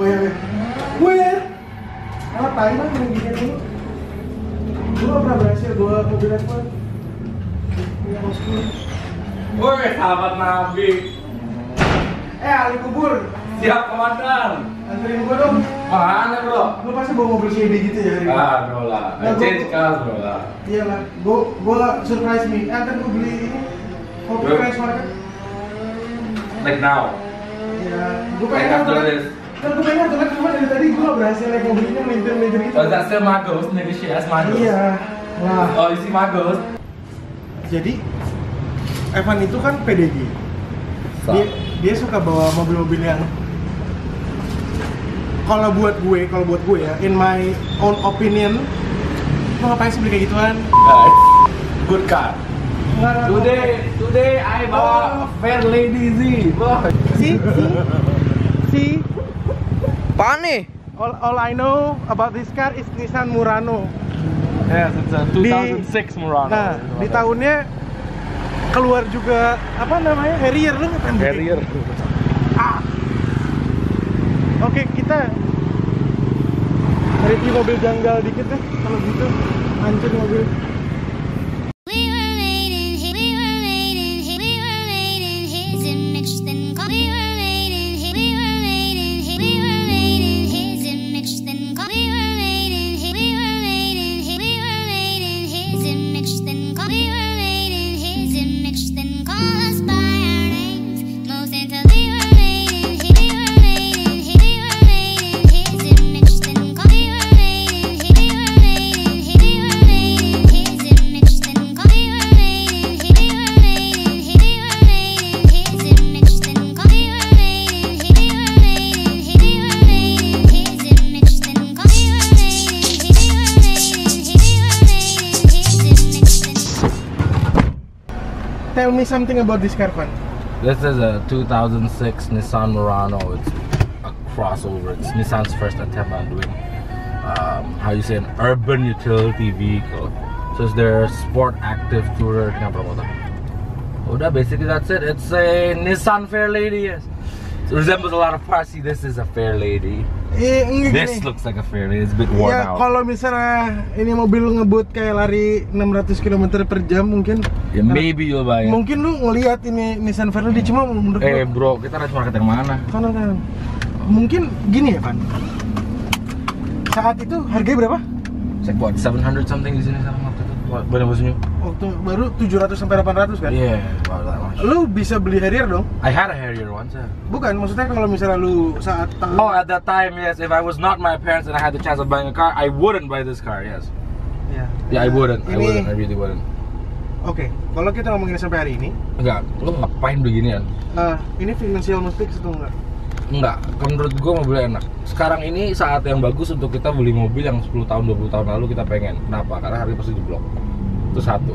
Iya, iya. Where? Ah, tai banget yang gini dulu. Gue gak pernah berhasil bawa mobil F1. Iya, bosku. Woi, sahabat Nabi. Eh, Ali kubur. Siap komandan. Anterin gue dong. Mana bro? Lu pasti bawa mobil CB gitu ya hari ini? Ah, bro lah. Nah, Change cars bro lah. Iya lah. Gue gue surprise me. Eh, kan gue beli ini. Kopi fresh market. Like now. Iya. Gue Like pengen after nonton. this. Kan gue pengen nonton cuma dari tadi gue gak berhasil naik mobilnya melintir-melintir gitu. Oh, that's still my ghost. Maybe she has my ghost. Iya. Wah. Oh, you see my ghost? Jadi Evan itu kan PDG. Dia, dia suka bawa mobil-mobil yang kalau buat gue, kalau buat gue ya, in my own opinion, lo ngapain sih beli kayak gituan? Guys, good car. Today, today I bawa Fair Lady Z, boy. See, see, see. Apaan nih? All, all I know about this car is Nissan Murano. Yes, it's a 2006 Murano. Nah, di tahunnya keluar juga apa namanya Harrier lu beli? Harrier. Ah. Oke, kita review mobil janggal dikit deh. Kalau gitu, hancur mobil. Something about this car, Van. This is a 2006 Nissan Murano. It's a crossover. It's Nissan's first attempt on doing, um, how you say, an urban utility vehicle. So it's their sport active tourer. Udah, basically that's it. It's a Nissan Fair Lady. Yes. It resembles a lot of parts. See, this is a Fair Lady. Eh, enggak This gini. looks like a Fair Lady. It's a bit worn Ya, out. kalau misalnya ini mobil ngebut kayak lari 600 km per jam mungkin Yeah, maybe you'll buy it. mungkin lu ngelihat ini Nissan Fairlady cuma menurut Eh gua bro, kita harus market yang mana? kanan kanan. Mungkin gini ya, Van. Saat itu harganya berapa? Like what, 700 something di sini sama waktu itu? Maksudnya? Waktu baru 700 sampai 800 kan? Yeah, that much. Lu bisa beli Harrier dong? I had a Harrier once. Yeah. Bukan, maksudnya kalau misalnya lu saat Oh, at that time, yes. If I was not my parents and I had the chance of buying a car, I wouldn't buy this car. Yes. ya. Yeah, I wouldn't. I Ini wouldn't. I really wouldn't. Oke, kalau kita ngomongin sampai hari ini, Enggak, lu ngapain beginian? eh, ini financial mistakes atau enggak? Enggak, menurut gua mobilnya enak. Sekarang ini saat yang bagus untuk kita beli mobil yang 10 tahun, 20 tahun lalu kita pengen. Kenapa? Karena harga pasti jeblok. Itu satu.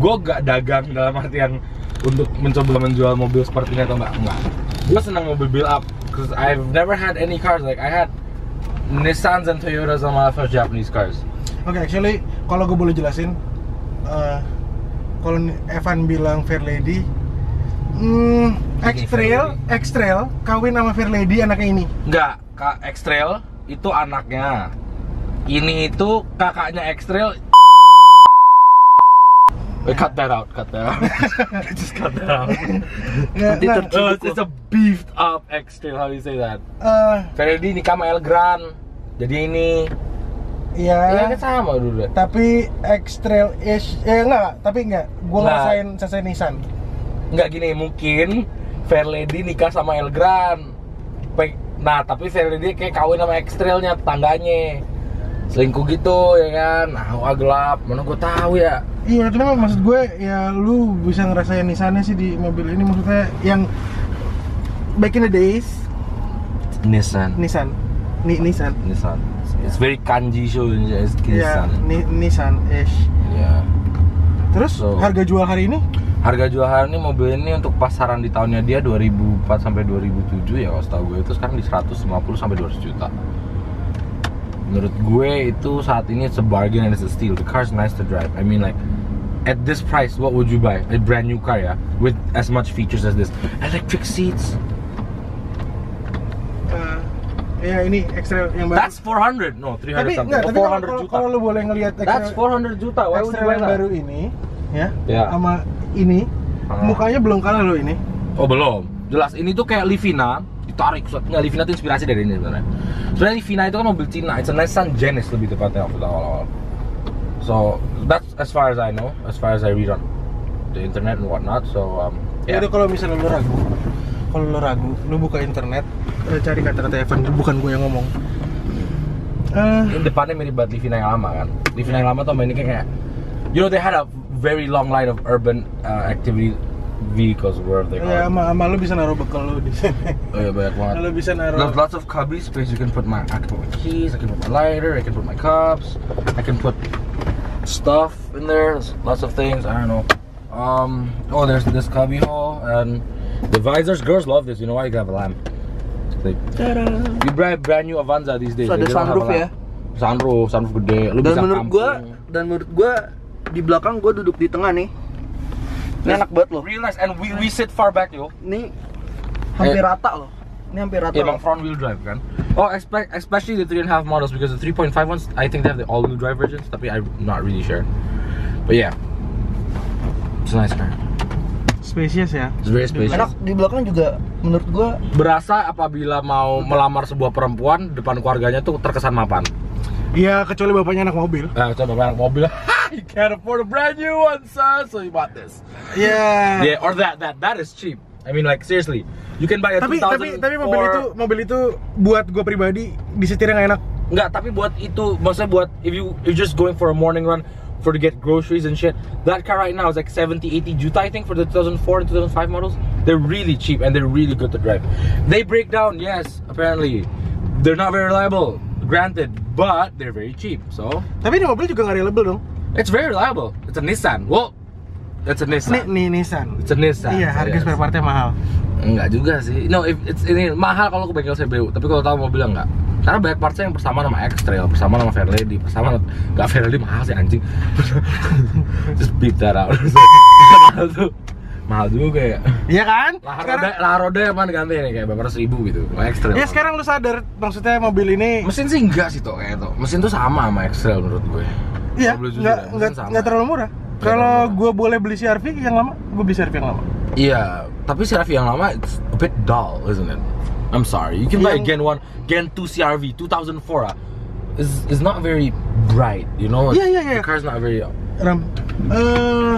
Gua gak dagang dalam artian untuk mencoba menjual mobil seperti ini atau enggak. Enggak. Gua senang mobil build up. Cause I've never had any cars like I had Nissans and Toyotas on my first Japanese cars. Oke, actually kalau gue boleh jelasin, eh, kalau Evan bilang Fair Lady, hmm, X-Trail, X-Trail kawin sama Fair Lady anaknya ini. Enggak, Kak X-Trail itu anaknya. Ini itu kakaknya X-Trail. Wait, cut that out, cut that out. Just cut that out. Nanti nah, Oh, it's, it's a beefed up X-Trail, how do you say that? eh, Ferdi nikah sama El Gran. Jadi ini, ya, ya kan sama dulu tapi X-Trail ish, eh enggak, tapi enggak. Gue Enggak. ngerasain selesai Nissan. Enggak gini, mungkin Fair Lady nikah sama El Gran. Nah, tapi Fair Lady kayak kawin sama X-Trailnya, tetangganya. Selingkuh gitu, ya kan? Wah gelap, mana gue tahu ya. Iya, cuma maksud gue ya lu bisa ngerasain Nissannya sih di mobil ini maksudnya yang back in the days Nissan. Nissan, Ni Nissan. Nissan. It's very kanji show it's Ya, Nissan. Ni Nissan ish. Ya. Terus So- harga jual hari ini? Harga jual hari ini mobil ini untuk pasaran di tahunnya dia 2004 sampai 2007 ya kalau setahu gue itu sekarang di 150 sampai 200 juta. Menurut gue itu saat ini it's a bargain and it's a steal. The car's nice to drive. I mean like at this price what would you buy? A brand new car ya with as much features as this. Electric seats. Eh, Ya ini X-Trail yang baru. That's 400. No, 300 tapi something. enggak, Oh, tapi kalau- 400 kalau juta. kalau lu boleh ngelihat That's 400 juta. Why would you buy yang baru ini, ya, Ya. sama ini, Ah. mukanya belum kalah lo ini. Oh belum. Jelas ini tuh kayak Livina ditarik. Nggak Livina tuh inspirasi dari ini sebenarnya. Sebenarnya Livina itu kan mobil Cina. It's a Nissan Genesis lebih tepatnya waktu itu awal-awal. So that's as far as I know, as far as I read on the internet and whatnot. So um, Ya yeah. itu kalau misalnya lu ragu, kalau lu ragu, lu buka internet, eh, cari kata-kata Evan, bukan gue yang ngomong. Eh, Ini depannya mirip banget Livina yang lama kan. Livina yang lama tuh mainnya kayak you know they had a very long line of urban uh, activity vehicles wherever they ya are. sama, sama lu bisa naruh bekal lu di sini. Oh yeah, banyak banget. lu bisa naruh. There's lots of cubby space. You can put my, I can put my keys. I can put my lighter. I can put my cups. I can put stuff in there. There's lots of things. I don't know. Um. Oh, there's this cubby hole and the visors. Girls love this. You know why? You can have a lamp. Like, you buy brand new Avanza these days. Terus ada sunroof ya? Sunroof, sunroof gede. Lu Dan bisa menurut camping. gua dan menurut gua di belakang gua duduk di tengah nih. Ini enak banget loh. Real nice. And we we sit far back yo. Ini hampir Eh. rata loh. Ini hampir rata. Emang loh. front wheel drive kan? Oh, expect, especially the three and a half models because the 3.5 ones, I think they have the all wheel drive versions. Tapi I'm not really sure. But yeah, it's a nice car. Spesies ya. It's very spacious. Enak di belakang juga menurut gua Berasa apabila mau melamar sebuah perempuan depan keluarganya tuh terkesan mapan. Iya, kecuali bapaknya anak mobil. Nah, coba bapak anak mobil. you can't afford a brand new one, son, so you bought this. Iya. Yeah, or that that that is cheap. I mean, like seriously, you can buy a Tapi tapi 2004 tapi mobil itu mobil itu buat gue pribadi disetirnya nggak enak. Enggak, tapi buat itu maksudnya buat if you you're just going for a morning run for to get groceries and shit. That car right now is like 70 80 juta I think for the 2004 and 2005 models. They're really cheap and they're really good to drive. They break down, yes, apparently. They're not very reliable, granted, but they're very cheap. So, Tapi ini mobil juga nggak reliable dong. it's very reliable. It's a Nissan. Well, it's a Nissan. nih Nissan. It's a Nissan. Iya, harga spare partnya mahal. Enggak juga sih. No, if it's ini mahal kalau ke bengkel CBU, tapi kalau tahu mobilnya enggak. Karena banyak partsnya yang bersama nama X-Trail, bersama nama Fairlady, bersama enggak Fairlady mahal sih anjing. Just beat that out. tuh. Mahal juga ya. Iya kan? Lah Sekarang, roda, lah roda mana ganti nih kayak berapa ratus ribu gitu. Lah X-Trail. ya sekarang lu sadar maksudnya mobil ini mesin sih enggak sih tuh kayak tuh. Mesin tuh sama sama X-Trail menurut gue. iya Kalau boleh jujur nggak ya, nggak mesin sama. nggak terlalu murah. Kalau gue boleh beli CRV yang lama, gue beli CRV yang lama. Iya, tapi CRV yang lama it's a bit dull, isn't it? I'm sorry. You can buy a Yang- Gen 1, Gen 2 CRV 2004 ah. Is is not very bright, you know? Iya, iya, iya. The car's not very Ram, eh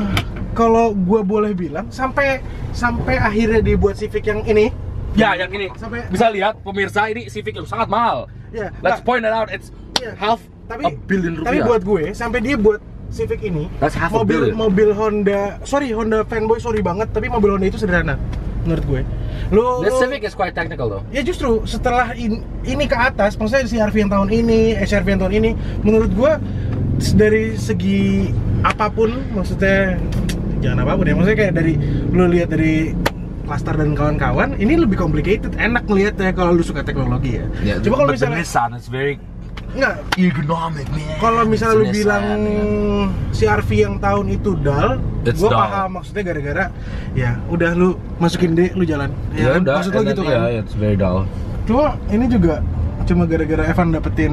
kalau gue boleh bilang sampai sampai akhirnya dibuat Civic yang ini, Ya, yang ini. Sampai- Bisa lihat pemirsa ini Civic yang sangat mahal. ya Let's nggak, point it out. It's Iya. half tapi a billion tapi rupiah. buat gue sampai dia buat Civic ini That's half a mobil billion. mobil Honda sorry Honda fanboy sorry banget tapi mobil Honda itu sederhana menurut gue lu The Civic is quite technical though. ya justru setelah in- ini ke atas maksudnya CRV yang tahun ini SRV yang tahun ini menurut gue dari segi apa pun maksudnya jangan apa pun ya maksudnya kayak dari lu lihat dari Cluster dan kawan-kawan ini lebih complicated enak ngelihatnya kalau lu suka teknologi ya coba kalau misalnya Nissan it's very enggak ergonomic, man. kalau misalnya lu bilang ya. CRV yang tahun itu dull, It's gue dull. paham maksudnya gara-gara ya udah lu masukin deh lu jalan. Ya kan? udah, maksud lu gitu kan. yeah, it's very dull. Cuma ini juga cuma gara-gara Evan dapetin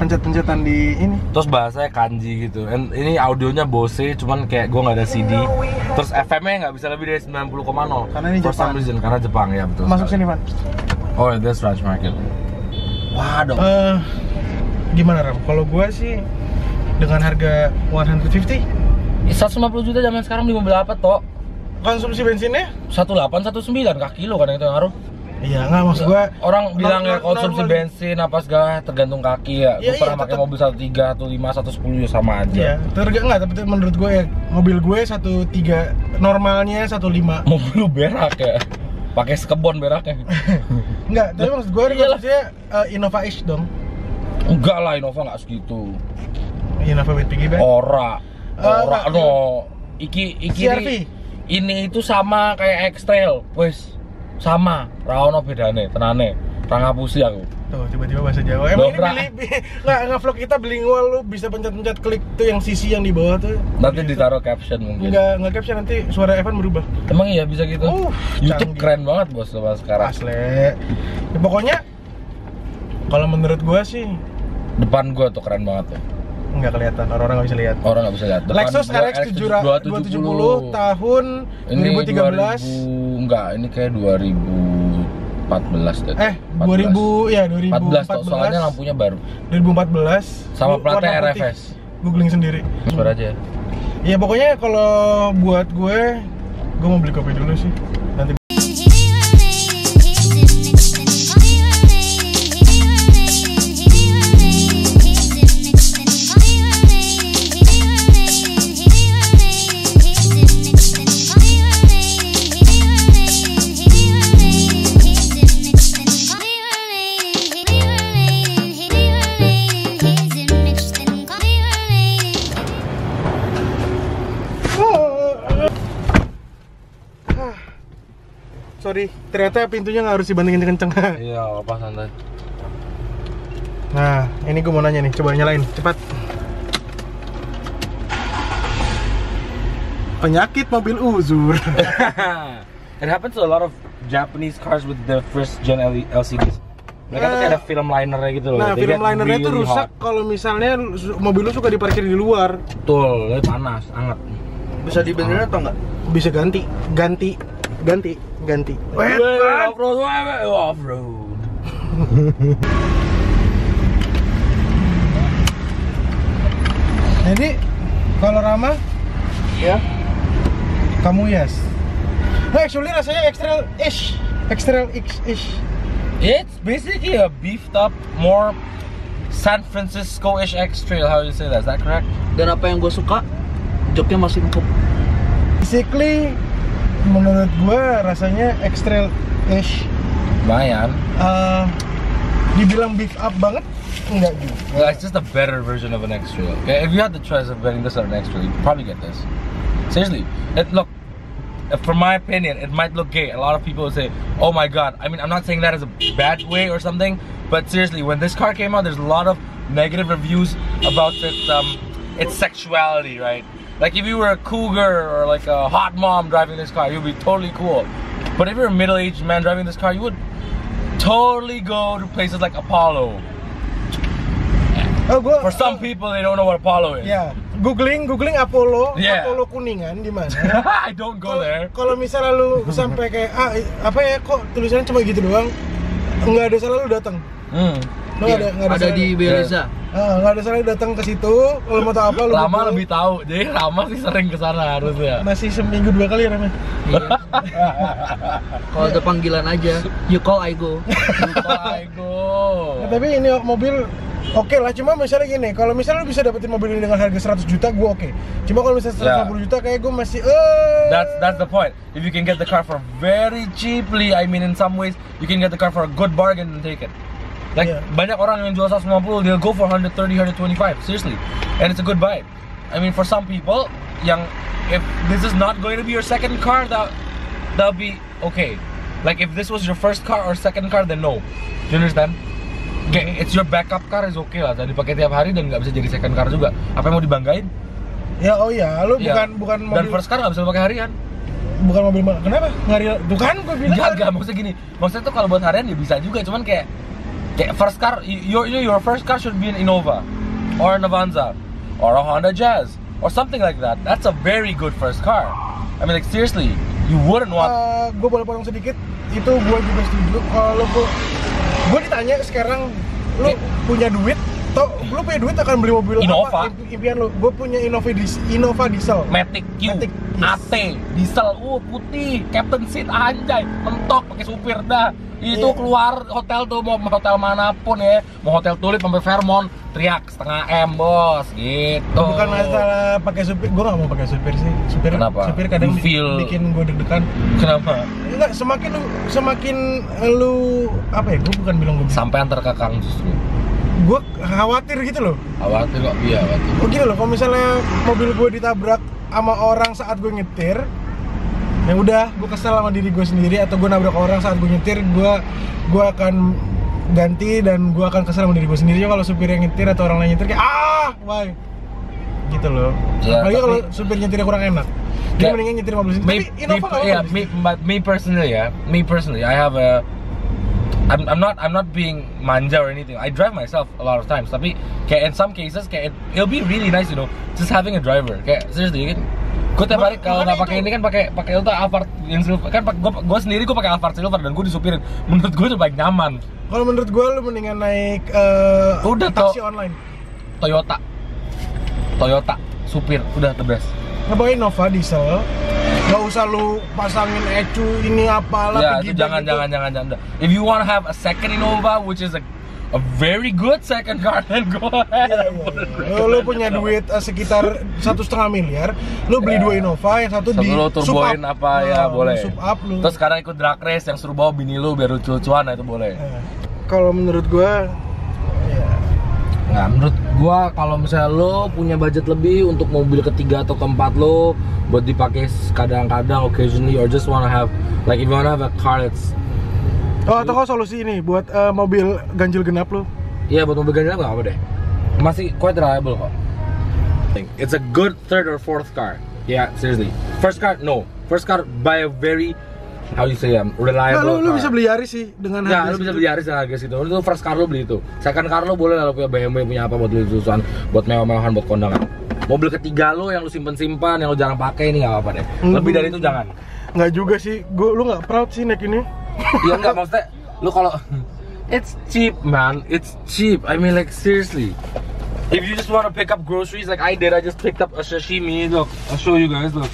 pencet-pencetan di ini. Terus bahasanya kanji gitu. And ini audionya Bose, cuman kayak gue nggak ada CD. Terus FM-nya nggak bisa lebih dari 90,0. Karena ini For Jepang. reason, karena Jepang ya betul. Masuk sekali. sini, Van. Oh, this ranch market. Waduh. Eh gimana Ram? Kalau gue sih dengan harga 150 150 juta zaman sekarang beli mobil apa toh? konsumsi bensinnya 18 19 kaki kilo kan yang itu yang ngaruh. Iya nggak maksud gue Orang bilang ya konsumsi bensin apa segala tergantung kaki ya. Iya, Gue pernah iya, pakai tetep. mobil 13, 15, 110 ya sama aja. Iya, terga nggak tapi menurut gue ya mobil gue satu tiga normalnya satu lima Mobil lu berak ya. Pakai sekebon beraknya. Enggak, tapi maksud gue maksudnya uh, Innova Ish dong Enggak lah Innova nggak segitu. Innova with piggyback Ora. Eh, Ora enggak, no. Iki iki ini itu sama kayak X-Trail. Wes. Sama. Ra ono bedane, tenane. Ra ngapusi aku. Tuh, tiba-tiba bahasa Jawa. Emang Dobra. ini beli, nggak, nggak vlog kita bilingual lu bisa pencet-pencet klik tuh yang sisi yang di bawah tuh. Nanti ditaruh caption mungkin. Nggak, nggak caption nanti suara Evan berubah. Emang iya bisa gitu? Uh, YouTube canggih. keren banget bos sama sekarang. Asli. Ya, pokoknya Kalau menurut gua sih Depan gua tuh keren banget tuh. nggak kelihatan, orang-orang nggak bisa lihat. Orang nggak bisa lihat. Depan Lexus RX 270 tahun Ini 2013. 2000, enggak, ini kayak 2014 deh. Eh, 2000 ya 14 tuh, 2014. soalnya lampunya baru. 2014. Sama platnya. RFS. Googling sendiri. Suara aja. Ya pokoknya kalau buat gue, gue mau beli kopi dulu sih. Nanti ternyata pintunya nggak harus dibandingin kenceng. Iya, apa santai. Nah, ini gue mau nanya nih, coba nyalain, cepat. Penyakit mobil uzur. It happens to a lot of Japanese cars with the first gen LCDs. Mereka tuh kayak ada film linernya gitu loh. Nah, They film linernya itu really rusak hot. kalau misalnya mobil lu suka diparkir di luar. Betul, itu panas, hangat. Bisa dibenerin atau enggak? Bisa ganti, ganti, ganti, ganti. Off-road, off-road. Jadi kalau Rama, Ya. kamu yes. Nah, actually rasanya extra ish, extra ish ish. It's basically a beefed up, more San Francisco-ish X Trail. How you say that? Is that correct? Dan apa yang gue suka, joknya masih empuk. Basically, menurut gue rasanya extra ish. Lumayan. Eh, dibilang beef up banget, enggak juga. Well, it's just a better version of an X Trail. Okay, if you had the choice of getting this or an X Trail, you'd probably get this. Seriously, it look. uh, From my opinion, it might look gay. A lot of people would say, "Oh my god." I mean, I'm not saying that as a bad way or something, but seriously, when this car came out, there's a lot of negative reviews about its um, its sexuality, right? Like if you were a cougar or like a hot mom driving this car, you'd be totally cool. But if you're a middle-aged man driving this car, you would totally go to places like Apollo. Oh, gua, For some people, they don't know what Apollo is. ya, googling, googling Apollo, Yeah. Apollo kuningan di mana? I don't go Kalau- there. Kalau misalnya lu sampai kayak ah apa ya kok tulisannya cuma gitu doang, nggak ada salah lu datang. Hmm. Lu nggak ada ada, Ada di Beleza. Ah, nggak ada salah lu datang ke situ. Kalau mau tahu apa lu Lama lebih tahu, jadi Rama sih sering ke sana harusnya. masih seminggu dua kali ya namanya. Kalau ada panggilan aja, you call I go. I go. Nah, tapi ini mobil oke lah, cuma misalnya gini, kalau misalnya lu bisa dapetin mobil ini dengan harga 100 juta, gue oke. Cuma kalau misalnya 150 juta, kayak gue masih eh. That's that's the point. If you can get the car for very cheaply, I mean in some ways you can get the car for a good bargain and take it. Like Yeah. banyak orang yang jual 150, they'll go for 130, 125, seriously. And it's a good buy. I mean for some people yang if this is not going to be your second car, that that'll be okay. Like if this was your first car or second car, then no. Do you understand? Okay, it's your backup car is okay lah. Jadi dipakai tiap hari dan nggak bisa jadi second car juga. Apa yang mau dibanggain? Ya oh ya, lu Iya. bukan bukan Dan mobil first car nggak bisa pakai harian. bukan mobil kenapa? Ngari tuh kan gue bilang. Enggak, enggak, maksudnya gini Maksudnya tuh kalau buat harian ya bisa juga Cuman kayak Kayak first car Your, your, first car should be an Innova Or an Avanza Or a Honda Jazz Or something like that. That's a very good first car. I mean like seriously You wouldn't want eh, gue boleh potong sedikit. Itu gue juga setuju. Kalau gue gue ditanya sekarang lu Oke. punya duit atau lu punya duit akan beli mobil Innova. apa Imp- impian lu gue punya Innova dis Innova diesel. Matic Q Matic, yes. AT Diesel Uh putih Captain seat anjay Mentok pakai supir dah. Itu Iya. keluar hotel tuh Mau hotel mana pun ya. Mau hotel tulip sampai Fairmont Teriak setengah M bos Gitu. Bukan masalah pakai supir gue gak mau pakai supir sih. Supir Kenapa? supir kadang feel- bikin gue deg-degan. Kenapa? enggak semakin lu semakin lu apa ya? Gue bukan bilang gue Sampai antar kakang justru gue khawatir gitu loh. Khawatir kok, iya khawatir. Oh gini loh, kalau misalnya mobil gue ditabrak sama orang saat gue nyetir ya udah gue kesel sama diri gue sendiri atau gue nabrak orang saat gue nyetir gue gue akan ganti dan gue akan kesel sama diri gue sendiri. Kalau supir yang nyetir atau orang lain nyetir kayak ah why? Gitu loh. Ya, apalagi kalau supir nyetirnya kurang enak. Jadi Ya, mendingan nyetir mobil sendiri. me, tapi Innova me, yeah, me, but me personally, yeah, me personally, I have a I'm, I'm not I'm not being manja or anything. I drive myself a lot of times. Tapi kayak in some cases kayak it'll be really nice you know just having a driver. Kayak seriously kan. Gue tiap hari kalau nggak pakai itu- ini kan pakai pakai Ultra Alphard yang silver kan gue gue sendiri gue pakai Alphard silver dan gue disupirin. Menurut gue itu baik nyaman. Kalau menurut gue lu mendingan naik eh, Udah, taksi Tok. online. Toyota Toyota supir udah the best. Ngebawain Nova diesel. Gak usah lu pasangin ecu ini apalah Ya pergi itu jangan gitu. jangan jangan jangan. If you want to have a second Innova which is a a very good second car then go ahead. Iya, iya. Lu, lu punya duit eh, sekitar satu setengah miliar, lu beli dua Innova, yang satu, Satu di lo turboin sub up. apa ya Nah, boleh. Sub up lu. Terus sekarang ikut drag race yang suruh bawa bini lu biar lucu-lucuan nah itu boleh. Eh, kalau menurut gua ya, Nah, menurut gua kalau misalnya lo punya budget lebih untuk mobil ketiga atau keempat lo buat dipakai kadang-kadang occasionally or just wanna have like if you wanna have a car that's Oh, atau kau solusi ini buat eh, mobil ganjil genap lu? Iya buat mobil ganjil nggak apa deh. Masih quite reliable kok. It's a good third or fourth car. Yeah, seriously. First car, no. First car by a very how you say um, Nah, reliable. lu, lu car. bisa beli Yaris sih dengan Ya, harga lu bisa beli Yaris dengan harga situ. Lu first car lu beli itu. Second car lu boleh lah lu punya BMW punya apa buat lucu-lucuan, buat mewah-mewahan, buat kondangan. Mobil ketiga lu yang lu simpen-simpan, yang lu jarang pakai ini nggak apa-apa deh. Lebih dari itu jangan. Nggak juga sih, gua lu nggak proud sih naik ini. Iya enggak maksudnya lu kalau It's cheap man, it's cheap. I mean like seriously. If you just want to pick up groceries like I did, I just picked up a sashimi. Look, I'll show you guys. Look,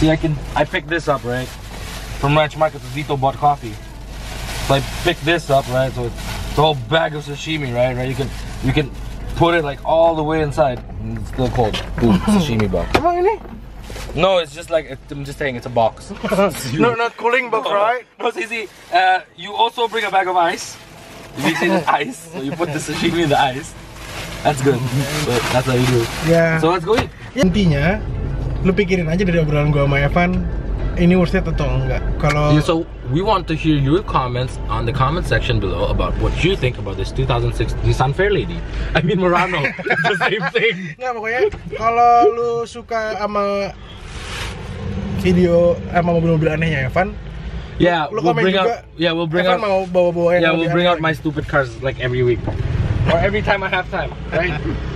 see, I can I picked this up right from Ranch Market. So Zito bought coffee, so I picked this up right. So it's the whole bag of sashimi, right? Right, you can you can put it like all the way inside. And it's still cold. Ooh, sashimi box. Emang ini? No, it's just like I'm just saying it's a box. no, not cooling box, right? No, see, see, uh, you also bring a bag of ice. You see the ice, so you put the sashimi in the ice. That's good. But that's how you do. Yeah. So let's go eat. intinya, lu pikirin aja dari obrolan gua sama Evan, ini worth it atau enggak? Kalau Yeah, so we want to hear your comments on the comment section below about what you think about this 2006 Nissan Fairlady. I mean Murano, the same thing. Nggak pokoknya kalau lu suka sama video sama mobil-mobil anehnya Evan, Yeah, lu we'll komen bring juga. out. Yeah, we'll bring Evan out. mau bawa-bawa yang Yeah, we'll bring out my stupid cars like every week, or every time I have time, right?